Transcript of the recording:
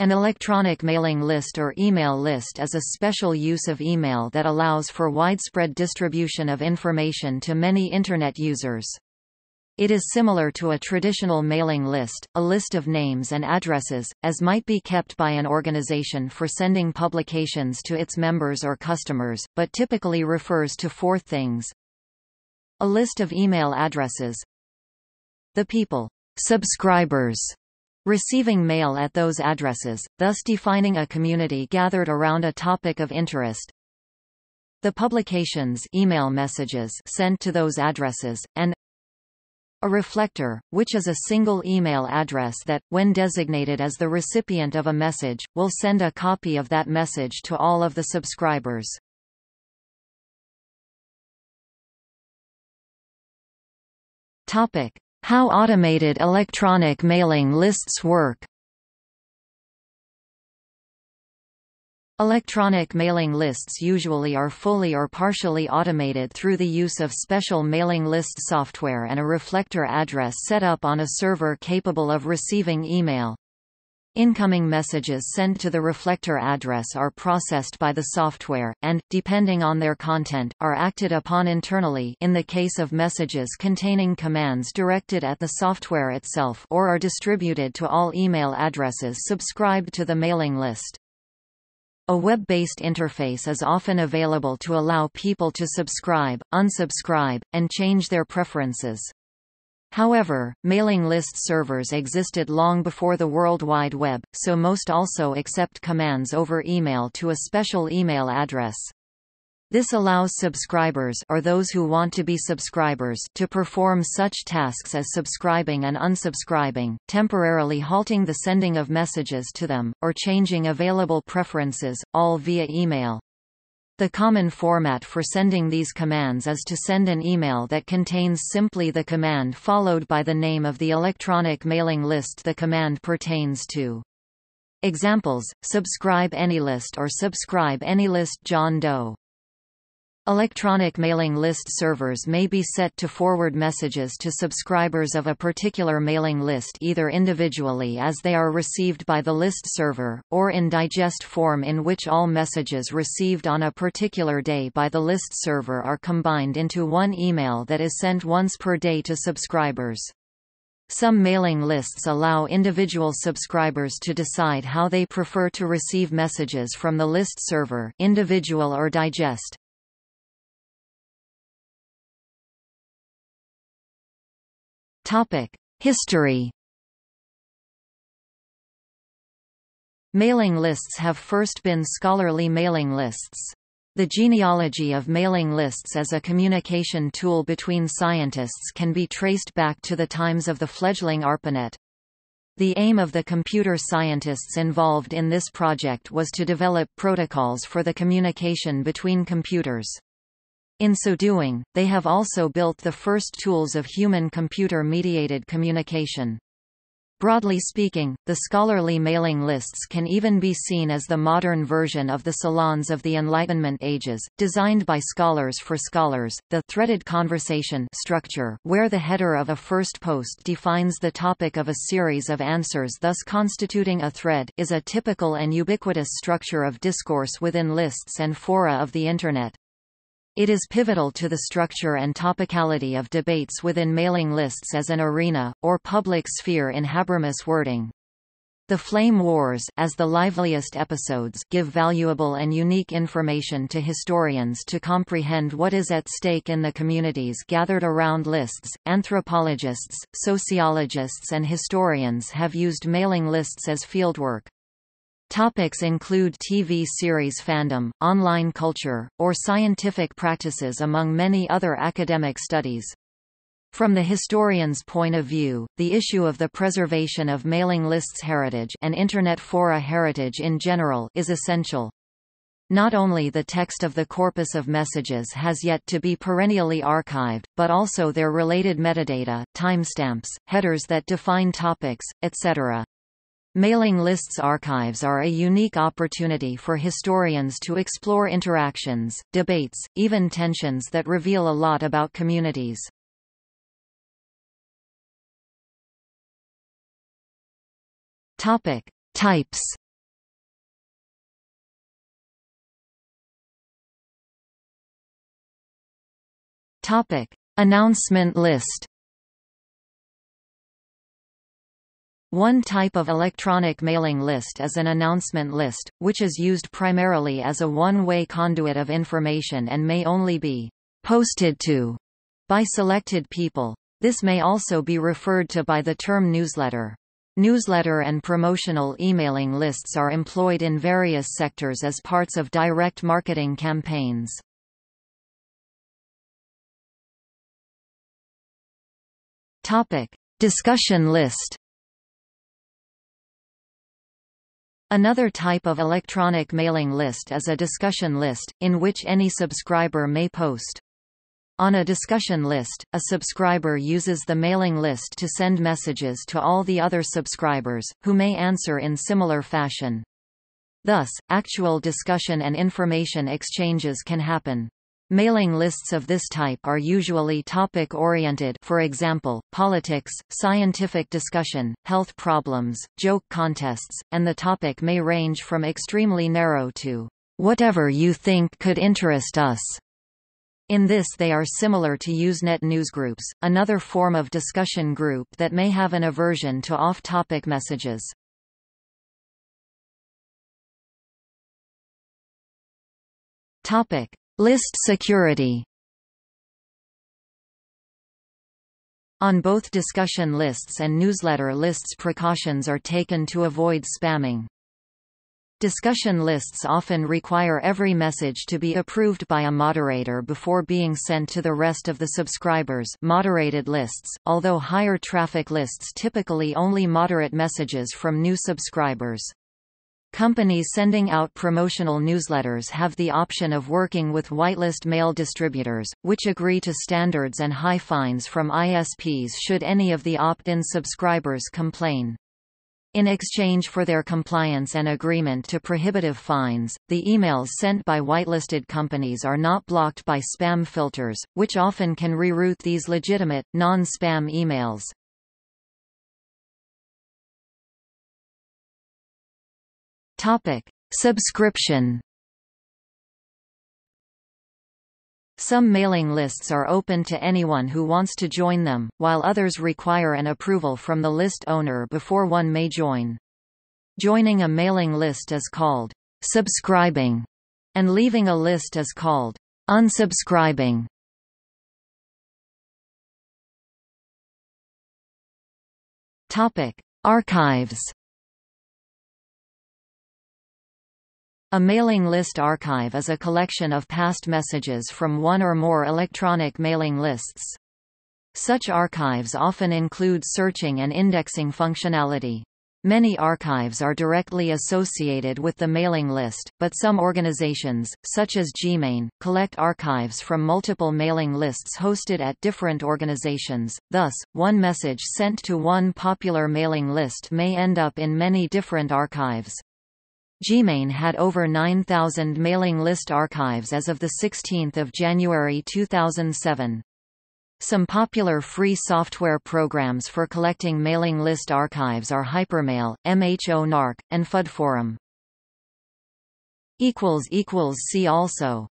An electronic mailing list or email list is a special use of email that allows for widespread distribution of information to many Internet users. It is similar to a traditional mailing list, a list of names and addresses, as might be kept by an organization for sending publications to its members or customers, but typically refers to four things. A list of email addresses The people subscribers receiving mail at those addresses, thus defining a community gathered around a topic of interest. The publications email messages sent to those addresses, and a reflector, which is a single email address that, when designated as the recipient of a message, will send a copy of that message to all of the subscribers. Topic. How automated electronic mailing lists work Electronic mailing lists usually are fully or partially automated through the use of special mailing list software and a reflector address set up on a server capable of receiving email. Incoming messages sent to the reflector address are processed by the software, and, depending on their content, are acted upon internally in the case of messages containing commands directed at the software itself or are distributed to all email addresses subscribed to the mailing list. A web-based interface is often available to allow people to subscribe, unsubscribe, and change their preferences. However, mailing list servers existed long before the World Wide Web, so most also accept commands over email to a special email address. This allows subscribers or those who want to be subscribers to perform such tasks as subscribing and unsubscribing, temporarily halting the sending of messages to them, or changing available preferences, all via email. The common format for sending these commands is to send an email that contains simply the command followed by the name of the electronic mailing list the command pertains to. Examples, subscribe AnyList or subscribe AnyList John Doe. Electronic mailing list servers may be set to forward messages to subscribers of a particular mailing list either individually as they are received by the list server, or in digest form in which all messages received on a particular day by the list server are combined into one email that is sent once per day to subscribers. Some mailing lists allow individual subscribers to decide how they prefer to receive messages from the list server individual or digest. History Mailing lists have first been scholarly mailing lists. The genealogy of mailing lists as a communication tool between scientists can be traced back to the times of the fledgling ARPANET. The aim of the computer scientists involved in this project was to develop protocols for the communication between computers. In so doing, they have also built the first tools of human-computer mediated communication. Broadly speaking, the scholarly mailing lists can even be seen as the modern version of the salons of the Enlightenment ages, designed by scholars for scholars. The threaded conversation structure, where the header of a first post defines the topic of a series of answers thus constituting a thread, is a typical and ubiquitous structure of discourse within lists and fora of the Internet. It is pivotal to the structure and topicality of debates within mailing lists as an arena, or public sphere in Habermas wording. The Flame Wars as the liveliest episodes give valuable and unique information to historians to comprehend what is at stake in the communities gathered around lists. Anthropologists, sociologists and historians have used mailing lists as fieldwork. Topics include TV series fandom, online culture, or scientific practices among many other academic studies. From the historian's point of view, the issue of the preservation of mailing lists heritage and Internet fora heritage in general is essential. Not only the text of the corpus of messages has yet to be perennially archived, but also their related metadata, timestamps, headers that define topics, etc. Mailing lists archives are a unique opportunity for historians to explore interactions, debates, even tensions that reveal a lot about communities. Topic: Types. Topic: Announcement list. One type of electronic mailing list is an announcement list, which is used primarily as a one-way conduit of information and may only be posted to by selected people. This may also be referred to by the term newsletter. Newsletter and promotional emailing lists are employed in various sectors as parts of direct marketing campaigns. Topic: Discussion list. Another type of electronic mailing list is a discussion list, in which any subscriber may post. On a discussion list, a subscriber uses the mailing list to send messages to all the other subscribers, who may answer in similar fashion. Thus, actual discussion and information exchanges can happen. Mailing lists of this type are usually topic-oriented for example, politics, scientific discussion, health problems, joke contests, and the topic may range from extremely narrow to, "...whatever you think could interest us." In this they are similar to Usenet newsgroups, another form of discussion group that may have an aversion to off-topic messages. Topic: List security On both discussion lists and newsletter lists precautions are taken to avoid spamming. Discussion lists often require every message to be approved by a moderator before being sent to the rest of the subscribers moderated lists, although higher traffic lists typically only moderate messages from new subscribers. Companies sending out promotional newsletters have the option of working with whitelist mail distributors, which agree to standards and high fines from ISPs should any of the opt-in subscribers complain. In exchange for their compliance and agreement to prohibitive fines, the emails sent by whitelisted companies are not blocked by spam filters, which often can reroute these legitimate, non-spam emails. Topic: Subscription. Some mailing lists are open to anyone who wants to join them, while others require an approval from the list owner before one may join. Joining a mailing list is called subscribing, and leaving a list is called unsubscribing. Topic: Archives. A mailing list archive is a collection of past messages from one or more electronic mailing lists. Such archives often include searching and indexing functionality. Many archives are directly associated with the mailing list, but some organizations, such as Gmane, collect archives from multiple mailing lists hosted at different organizations. Thus, one message sent to one popular mailing list may end up in many different archives. Gmane had over 9,000 mailing list archives as of 16 January 2007. Some popular free software programs for collecting mailing list archives are Hypermail, MHonArc, and FudForum. See also